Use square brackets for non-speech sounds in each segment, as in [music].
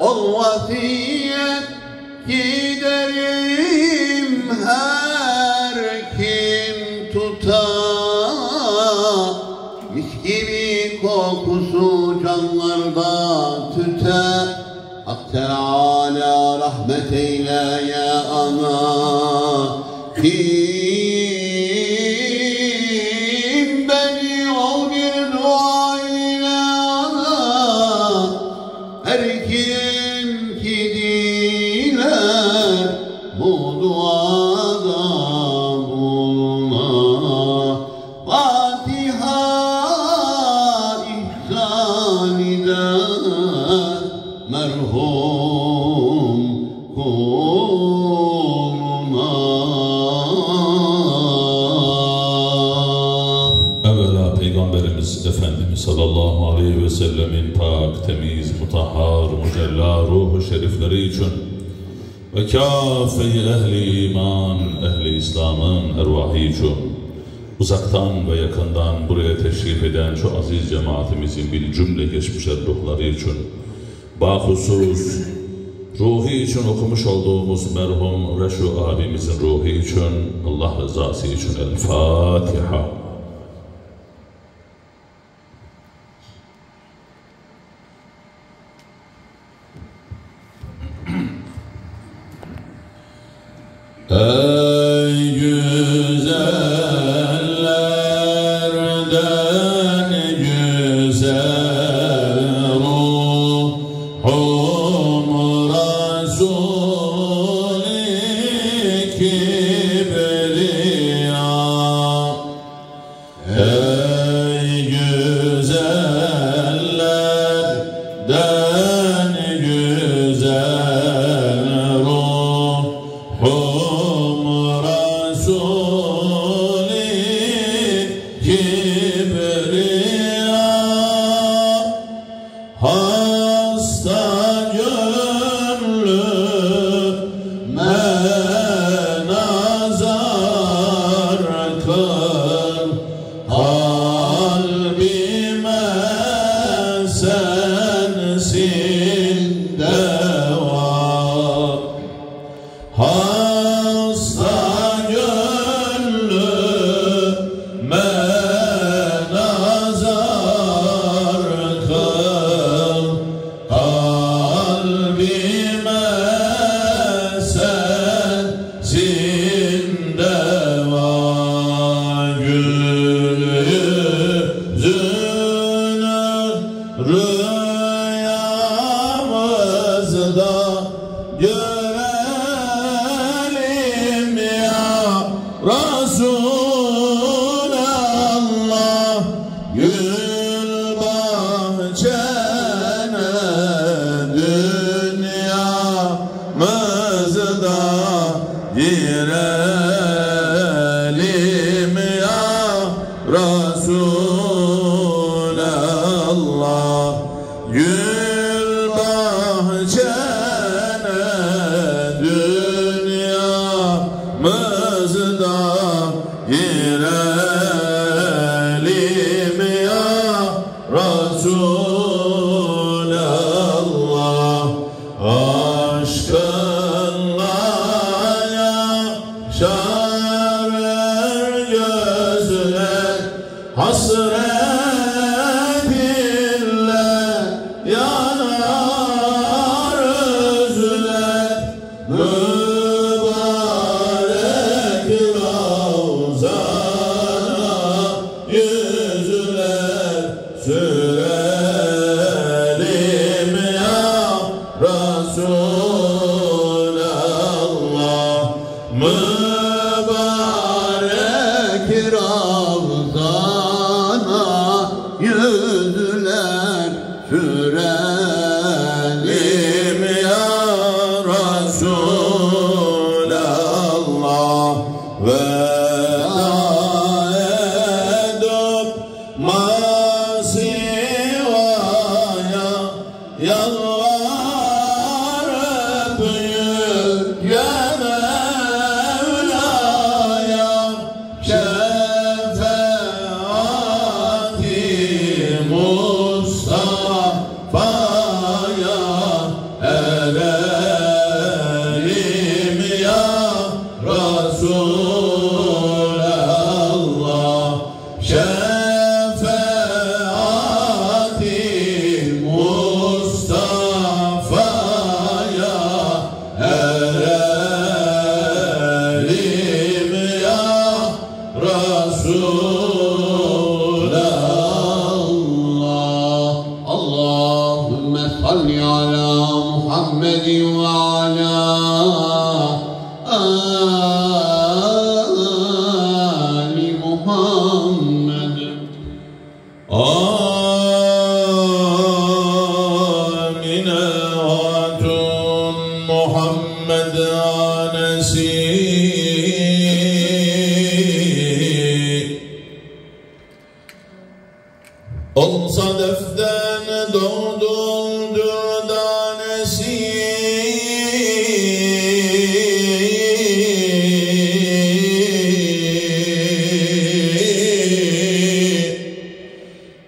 Olvafiyet giderim her kim tutar. Mis gibi kokusu canlarda tüter. Hak Teala rahmet eyle ya aman ettikleri için. Ve kâfeyi ehli iman, ehli İslam'ın ervahı için. Uzaktan ve yakından buraya teşrif eden şu aziz cemaatimizin bir cümle geçmiş ruhları için. Bahusus ruhu için okumuş olduğumuz merhum Reşu abimizin ruhu için Allah rızası için El Fatiha.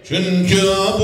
Çünkü abi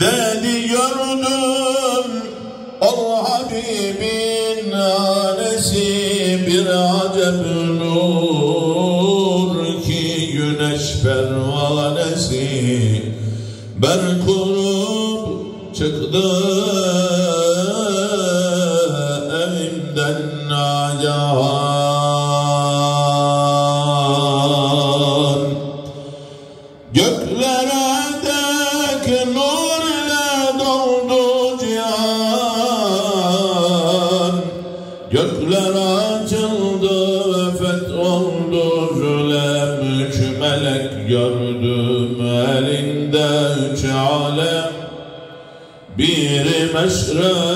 Dedi gördüm o Habibin hanesi bir acep nur ki güneş pervanesi. Ben kurup çıktım أشرار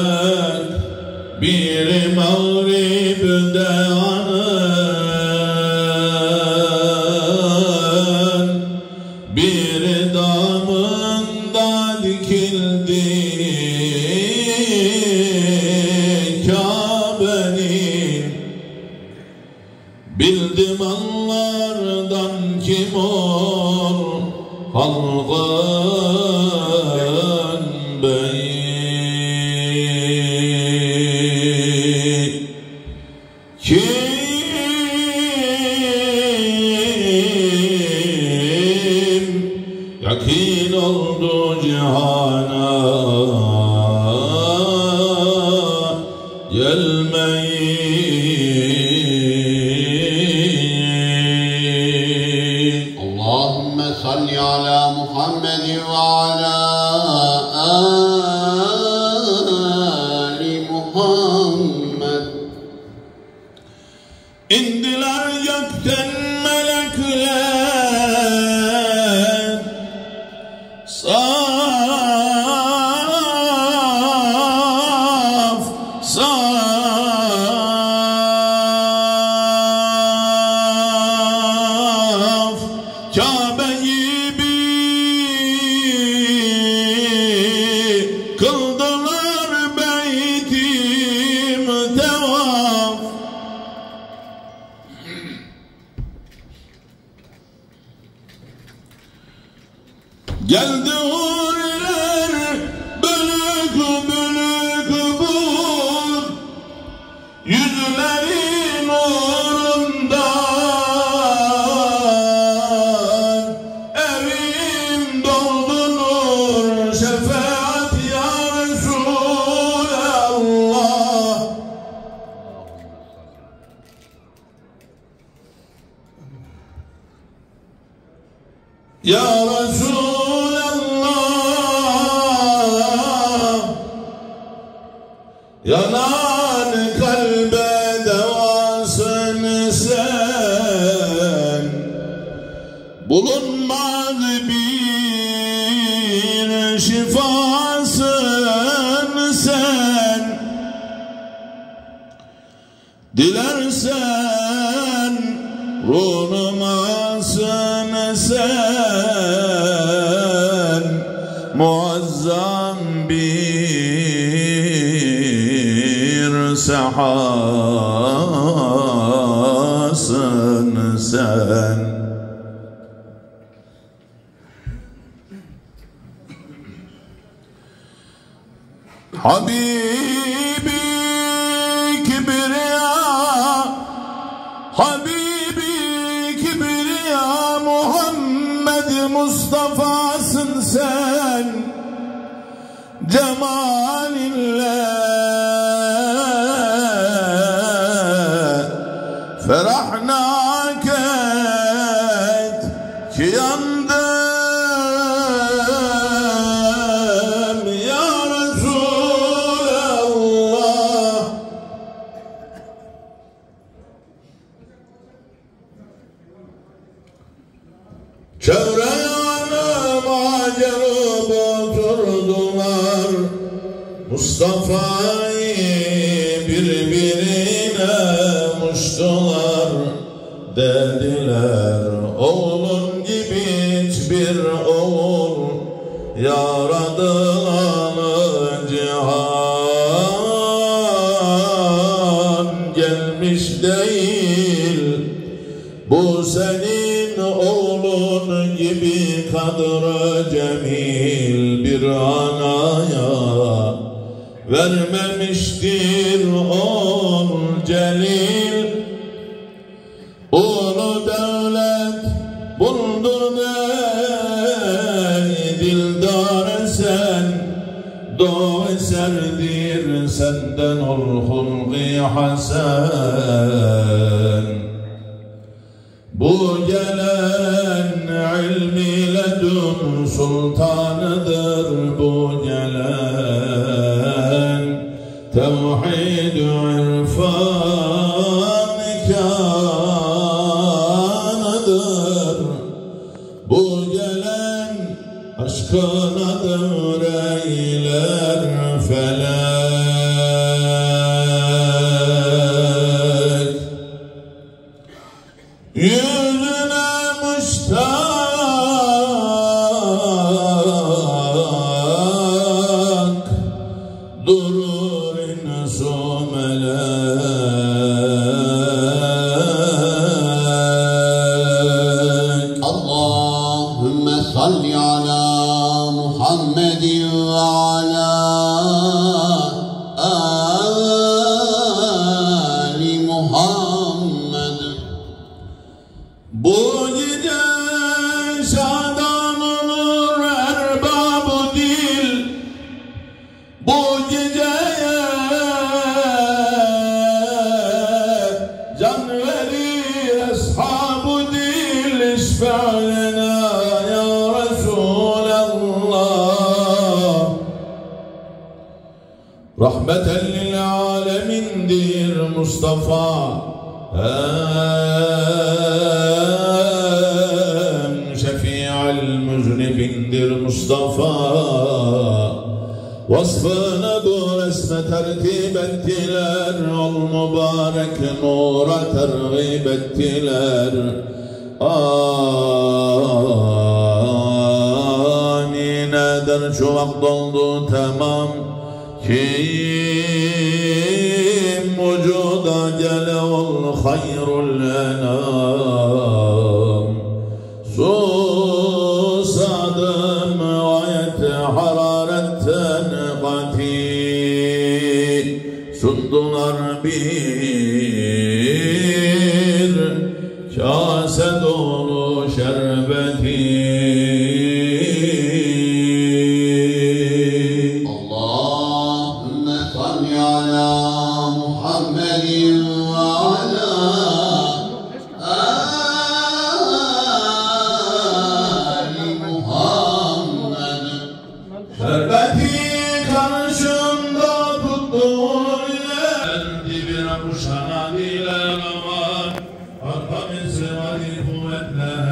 فرح أَنَّا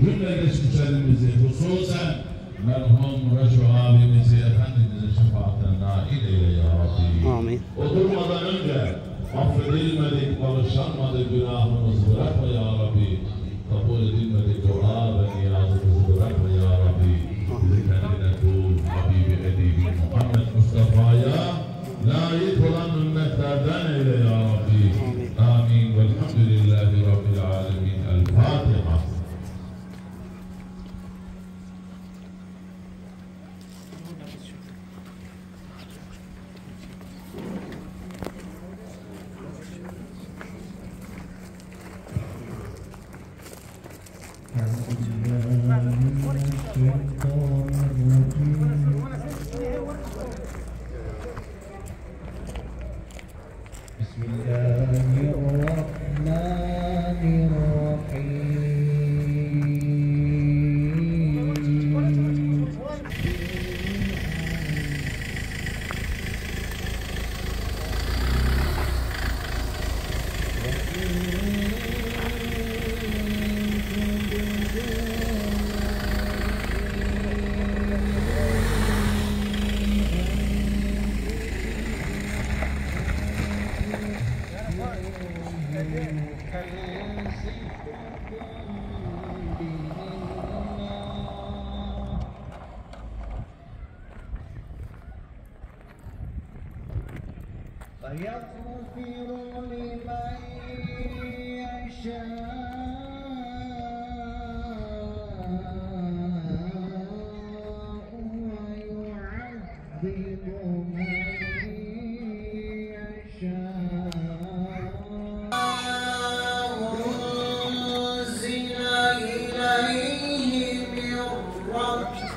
جمله ليش مسلمزه خصوصا من هم رجعوا بمزي أفندي شفاعتنا الي يا ربي. آمين. وطول ما ظننت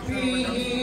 be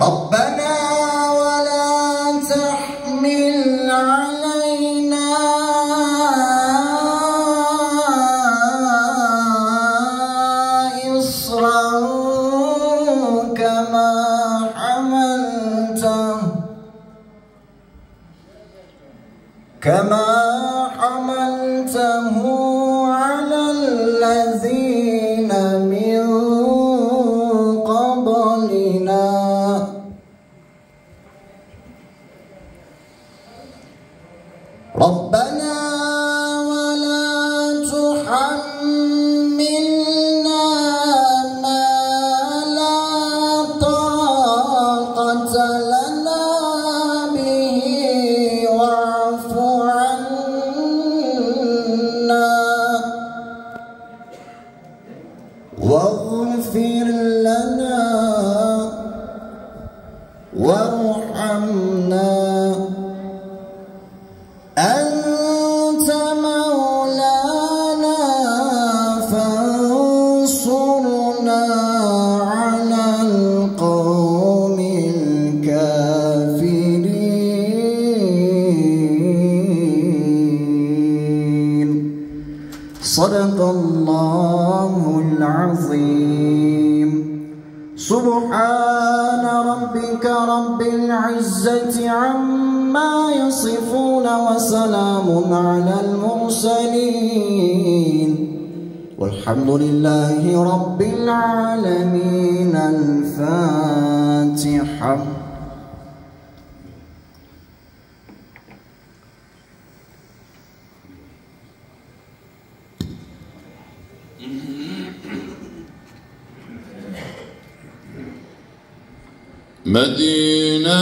好吧。مدينة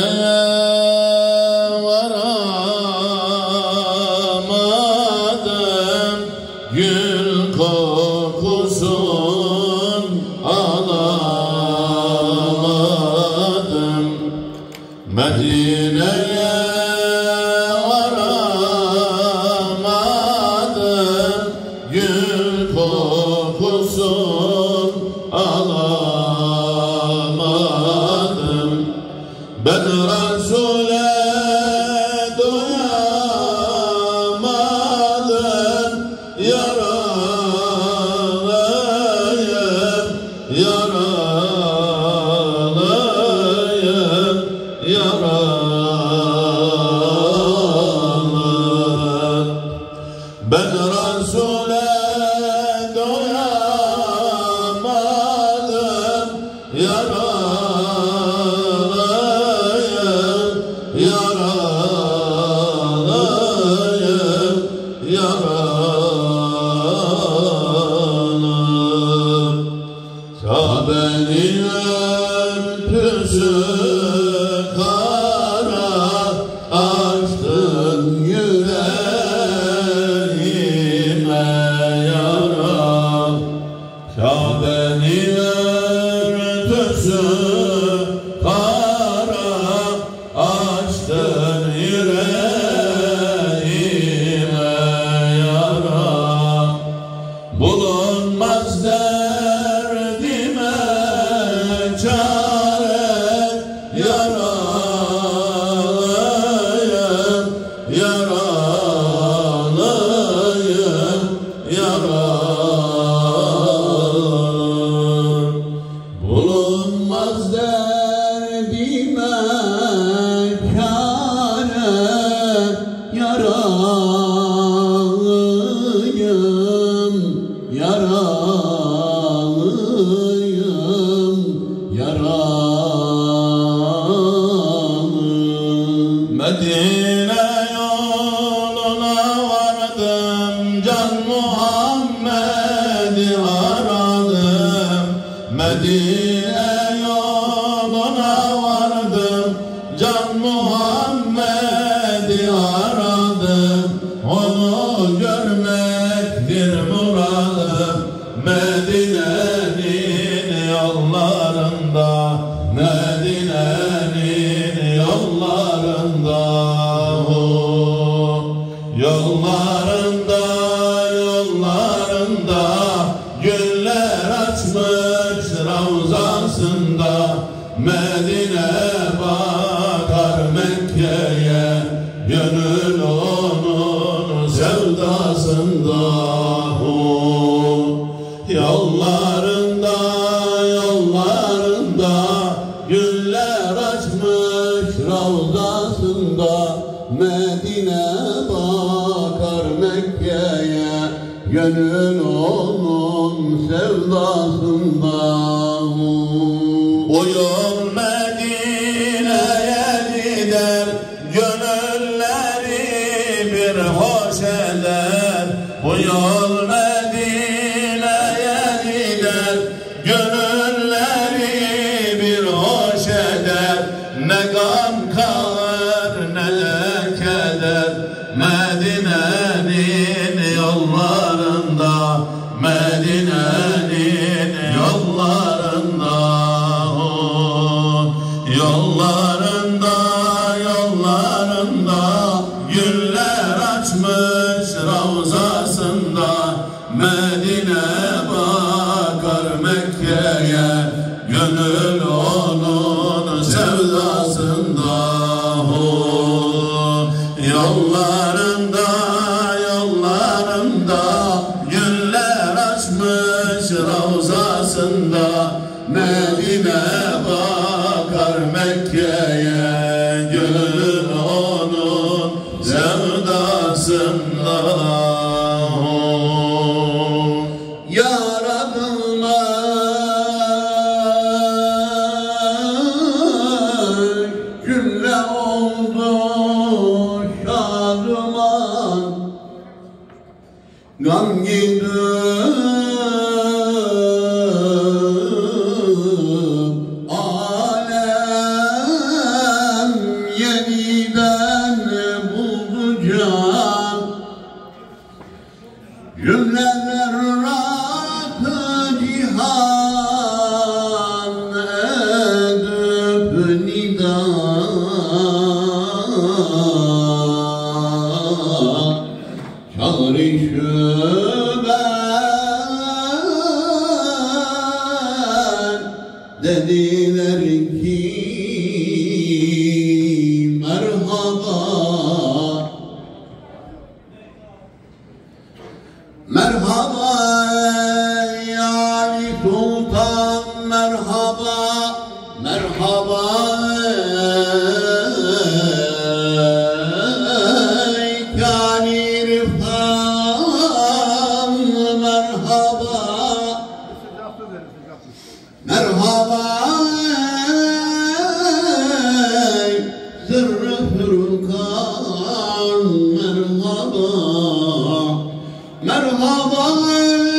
Merhaba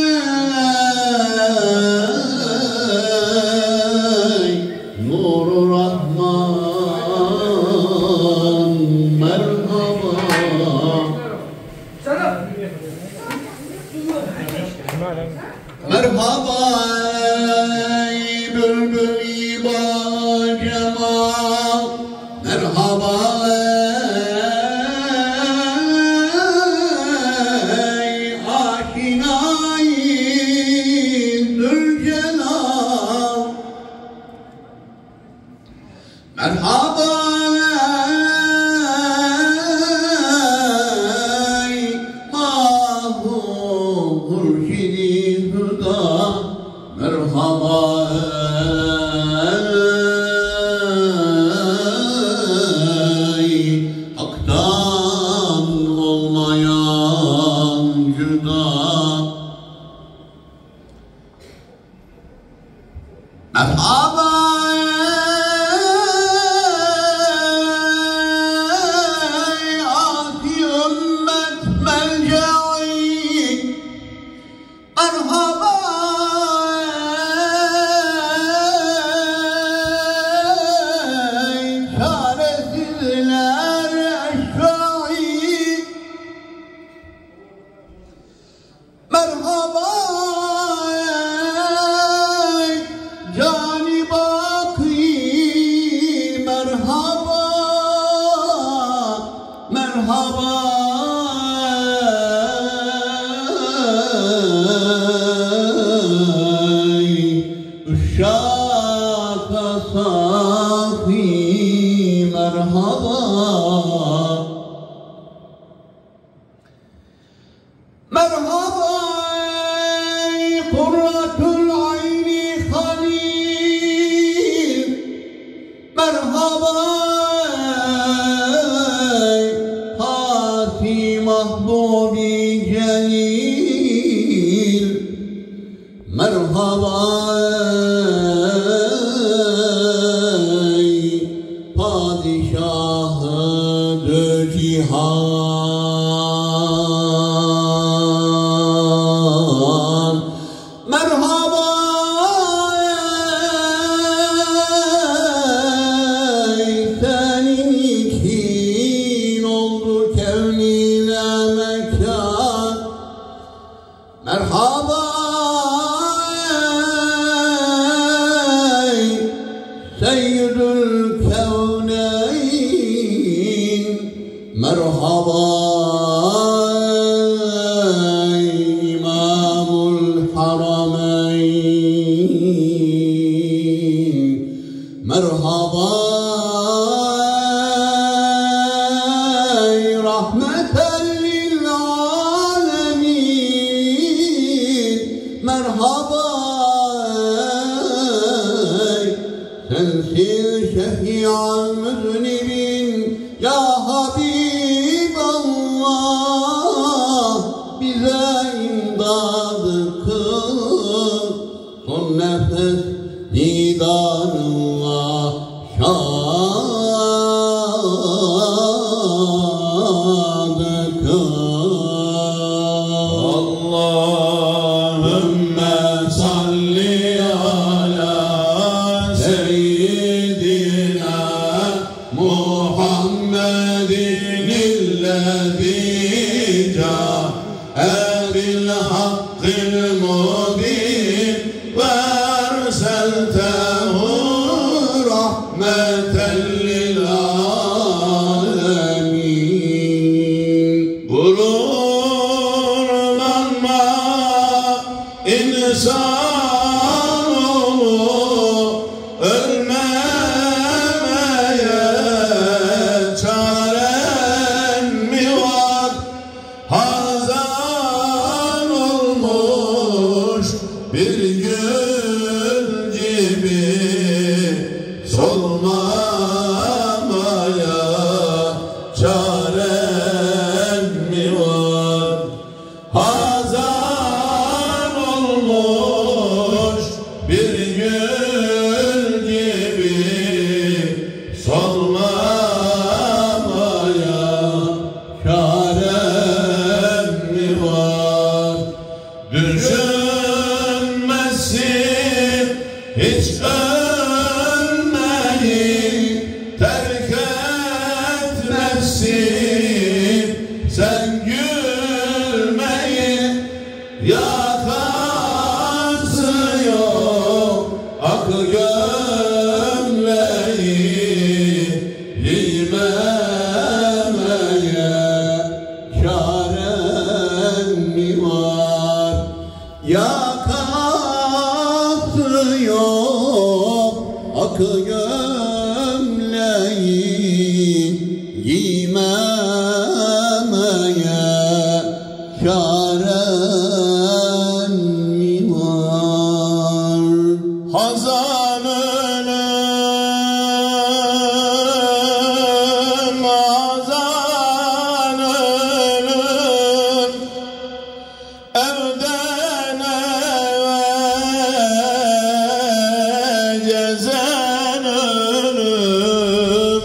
Corona gezen ölüm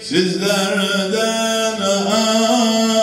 Sizlerden ayrılmak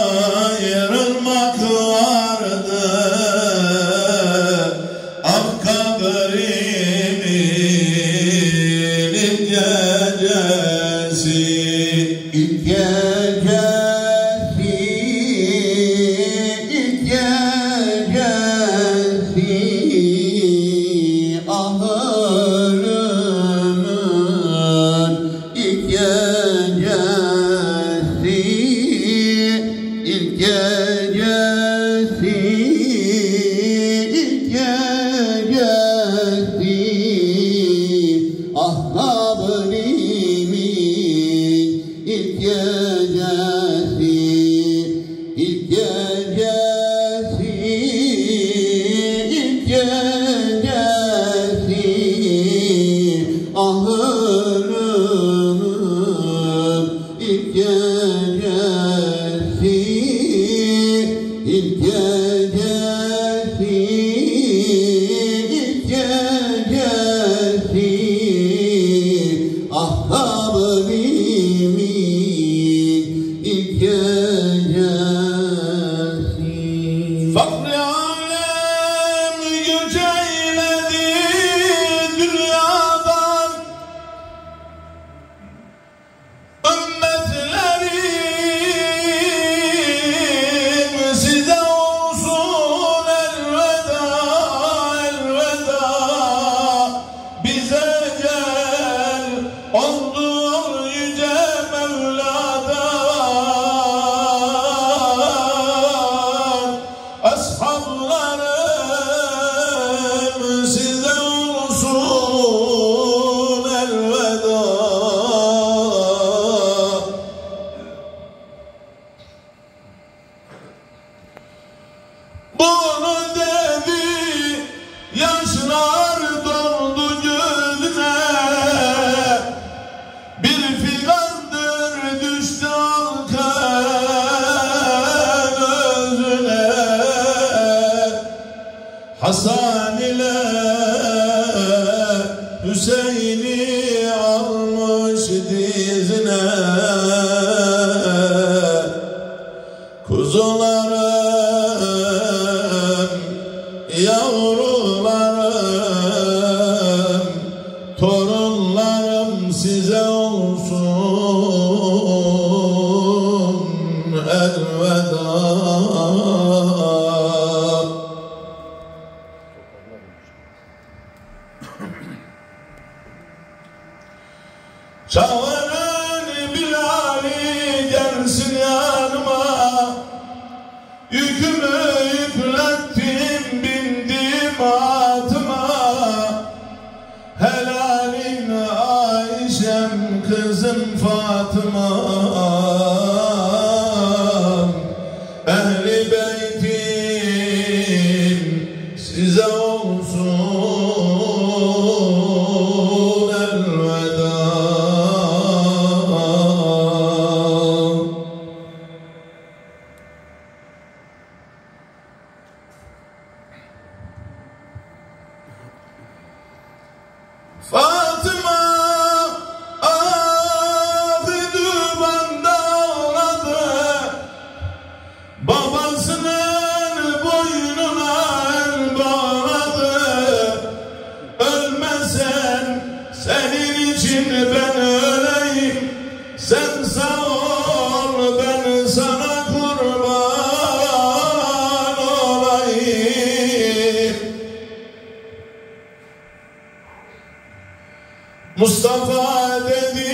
Mustafa dedi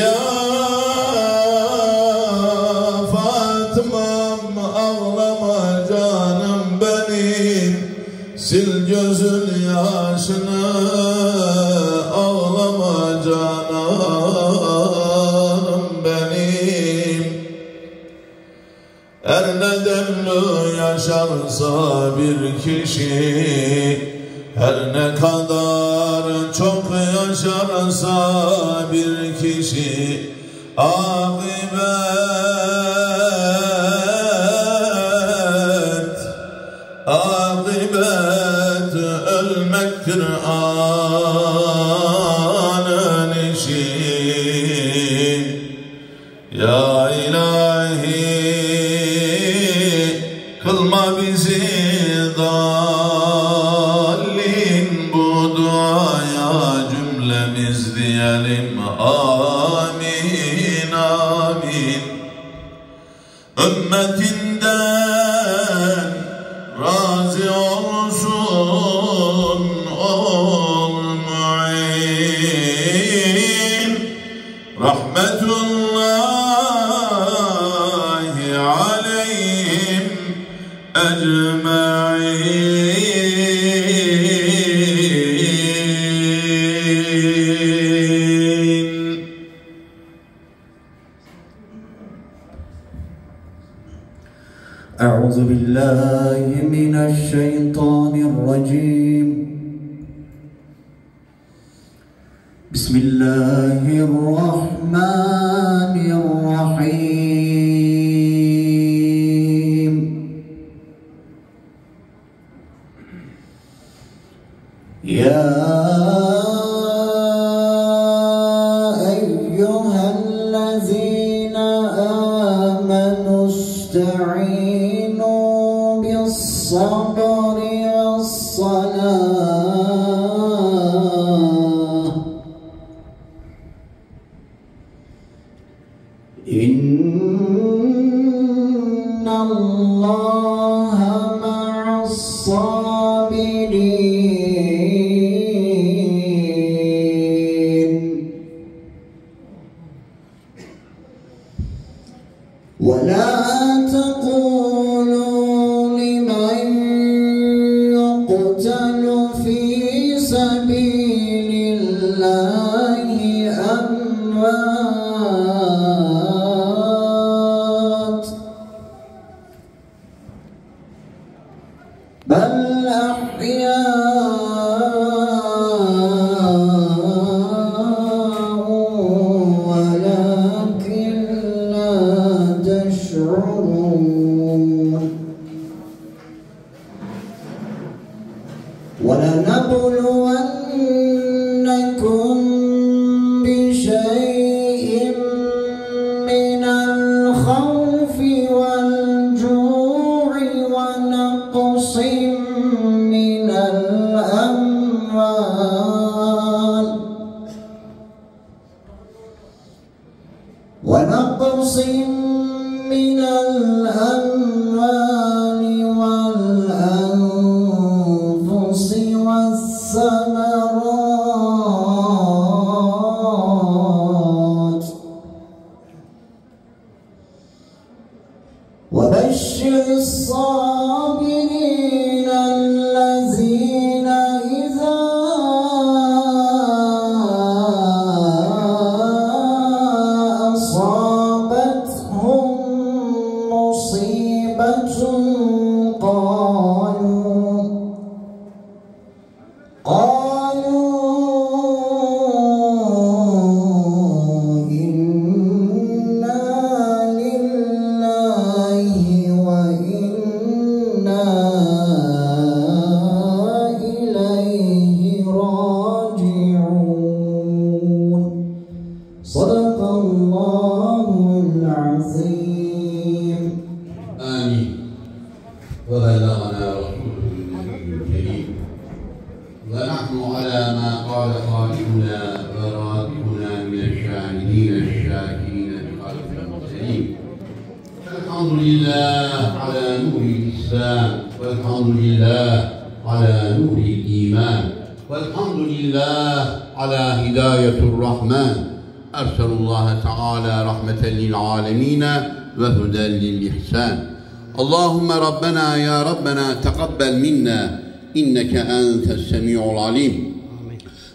ya Fatma'm ağlama canım benim. Sil gözün yaşını ağlama canım benim. Er ne demli yaşarsa bir kişi her ne kadar yaşarsa bir kişi akıbet يا ربنا يا ربنا تقبل منا إنك أنت السميع العليم.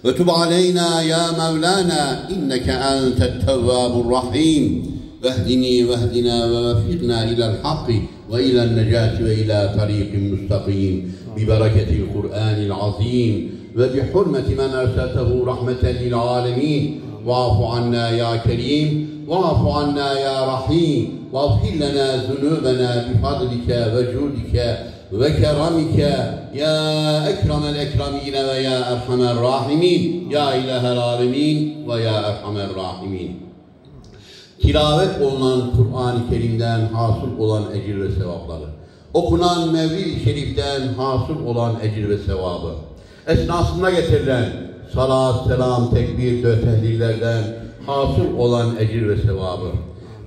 وتب علينا يا مولانا إنك أنت التواب الرحيم. واهدني واهدنا ووفقنا إلى الحق وإلى النجاة وإلى طريق مستقيم. ببركة القرآن العظيم. وبحرمة من أرسلته رحمة للعالمين. واعف عنا يا كريم واعف عنا يا رحيم. واغفر لنا ذنوبنا بفضلك وجودك وكرمك يا أكرم الأكرمين ويا أرحم الراحمين يا إله العالمين ويا أرحم الراحمين tilavet olunan Kur'an-ı Kerim'den hasıl olan ecir ve sevapları, okunan Mevlid-i Şerif'ten hasıl olan ecir ve sevabı, esnasında getirilen salat, selam, tekbir ve tehlillerden hasıl olan ecir ve sevabı,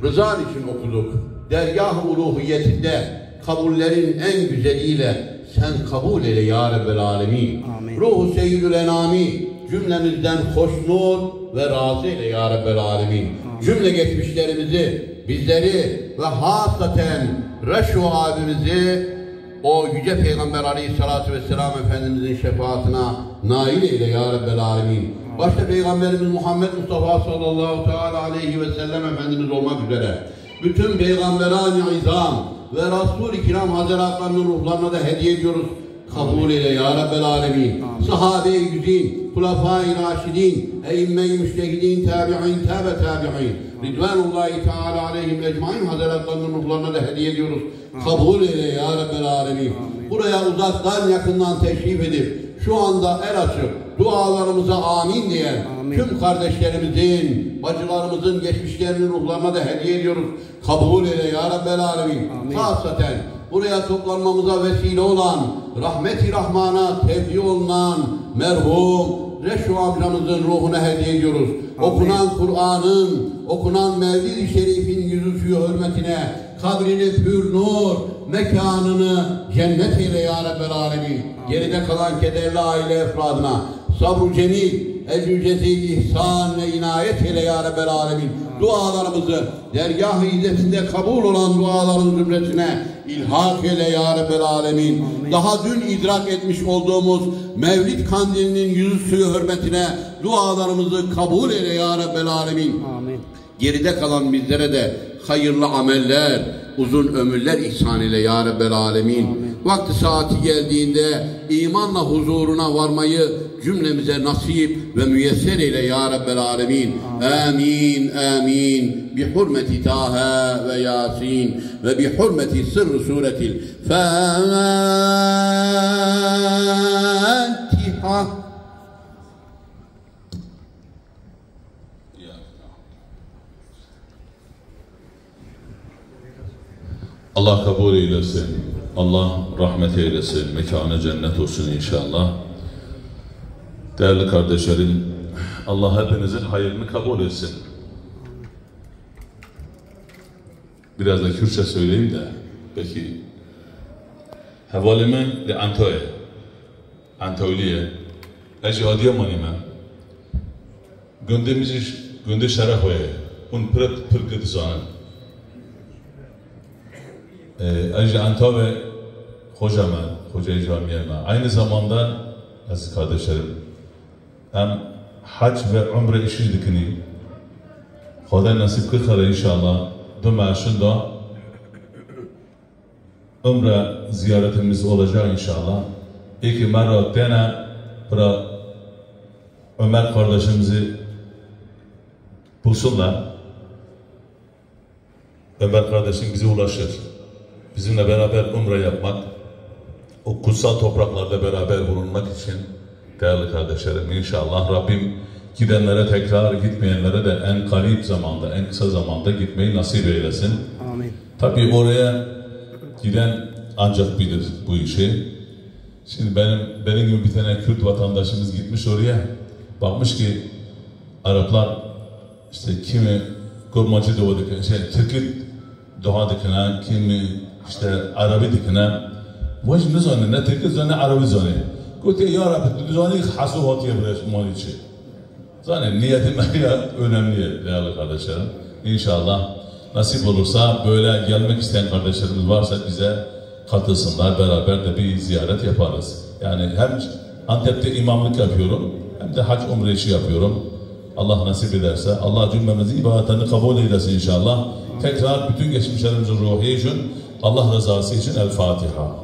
rızan için okuduk, dergah-ı uluhiyetinde kabullerin en güzeliyle sen kabul eyle ya Rabbel Alemin. Ruhu Seyyidül Enami cümlemizden hoşnut ve razı eyle ya Rabbel Alemin. Cümle geçmişlerimizi, bizleri ve hasaten Reşu abimizi o yüce Peygamber Aleyhisselatü Vesselam Efendimizin şefaatine nail eyle ya Rabbel Alemin. Başta Peygamberimiz Muhammed Mustafa sallallahu teala aleyhi ve sellem Efendimiz olmak üzere bütün peygamberani izam ve Resul-i Kiram Hazretlerinin ruhlarına da hediye ediyoruz. Kabul eyle ya Rabbel Alemin. Sahabe-i güzin, Hulafai Raşidin, Eymme-i Müştehidin, Tabi'in, Tabe Tabi'in. Ridvanullahi Teala aleyhim ecmain Hazretlerinin ruhlarına da hediye ediyoruz. Kabul eyle ya Rabbel Alemin. Buraya uzaktan yakından teşrif edip şu anda el açıp dualarımıza amin diyen tüm kardeşlerimizin, bacılarımızın geçmişlerinin ruhlarına da hediye ediyoruz. Kabul eyle ya Rabbel Alemin. Hasaten buraya toplanmamıza vesile olan, rahmeti rahmana tevdi olunan merhum Reşu amcamızın ruhuna hediye ediyoruz. Okunan Kur'an'ın, okunan Mevlid-i Şerif'in yüzü suyu hürmetine kabrini pür nur, mekanını cennet eyle ya Rabbel Alemin. Geride kalan kederli aile efradına sabru cemil, ecrü cezil ihsan ve inayet eyle ya Rabbel Alemin. Dualarımızı dergah-ı izzetinde kabul olan duaların zümresine ilhak eyle ya Rabbel Alemin. Daha dün idrak etmiş olduğumuz Mevlid kandilinin yüzü suyu hürmetine dualarımızı kabul eyle ya Rabbel Alemin. Amin. Geride kalan bizlere de hayırlı ameller, uzun ömürler ihsan ile ya Rabbel Alemin. Vakti saati geldiğinde imanla huzuruna varmayı cümlemize nasip ve müyesser eyle ya Rabbel Alemin. Amin, amin. Bi hurmeti Taha ve Yasin ve bi hurmeti sırrı suretil Fatiha. Allah kabul eylesin. Allah rahmet eylesin. Mekanı cennet olsun inşallah. Değerli kardeşlerim, Allah hepinizin hayrını kabul etsin. Biraz da Kürtçe söyleyeyim de, peki. Hevalime de Antoye, Antoliye, Eci Adıyaman'ı ben. Gündemizi, günde şeref oya, un pırt pırkıt zanın. Eci Antove hocama, hoca camiyeme. Aynı zamanda aziz kardeşlerim, hem hac ve umre işi dikini. Xuda nasip kırkara inşallah. Du maaşın da umre ziyaretimiz olacak inşallah. İki mara tene bura Ömer kardeşimizi bulsunlar. Ömer kardeşim bize ulaşır. Bizimle beraber umre yapmak, o kutsal topraklarda beraber bulunmak için değerli kardeşlerim inşallah Rabbim gidenlere tekrar gitmeyenlere de en kalip zamanda, en kısa zamanda gitmeyi nasip eylesin. Amin. Tabii oraya giden ancak bilir bu işi. Şimdi benim benim gibi bir tane Kürt vatandaşımız gitmiş oraya. Bakmış ki Araplar işte kimi kurmacı doğa dikine, şey Türk'ü doğa dikine, kimi işte Arabi dikine. Ne zanne, ne Türk'ü zanne, Arabi zanne. Kutu ya Rabbi, zanne hasu hatiye buraya mali için. Zaten niyetim [laughs] ya önemli değerli kardeşlerim. İnşallah nasip olursa böyle gelmek isteyen kardeşlerimiz varsa bize katılsınlar. Beraber de bir ziyaret yaparız. Yani hem Antep'te imamlık yapıyorum hem de hac umre işi yapıyorum. Allah nasip ederse Allah cümlemizin ibadetlerini kabul eylesin inşallah. Tekrar bütün geçmişlerimizin ruhu için Allah rızası için El Fatiha.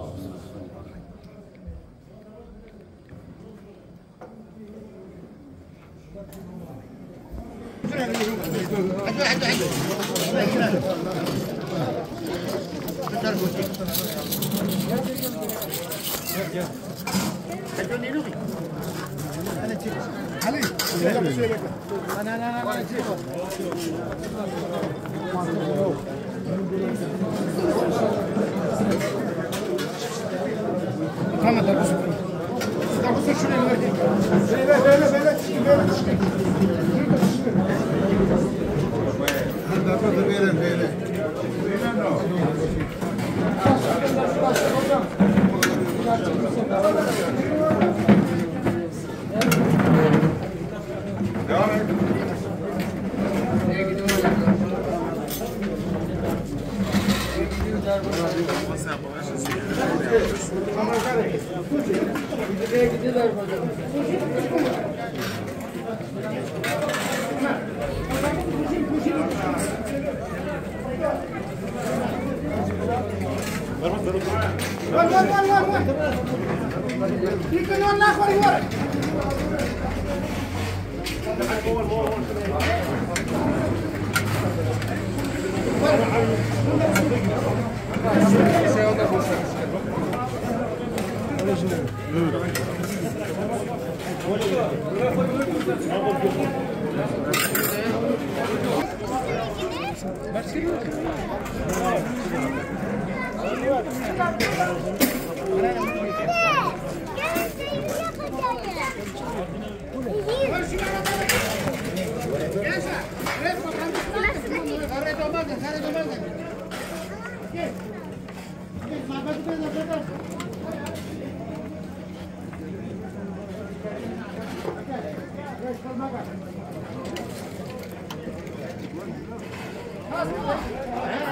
Let's go.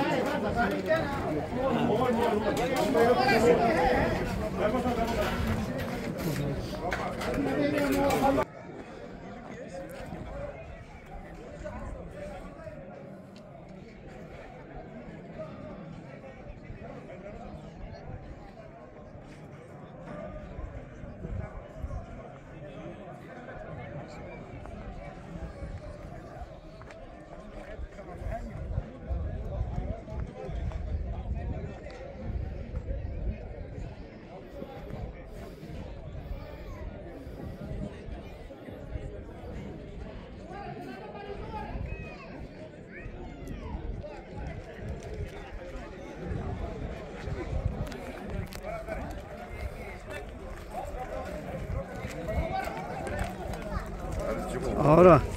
나 Ahora.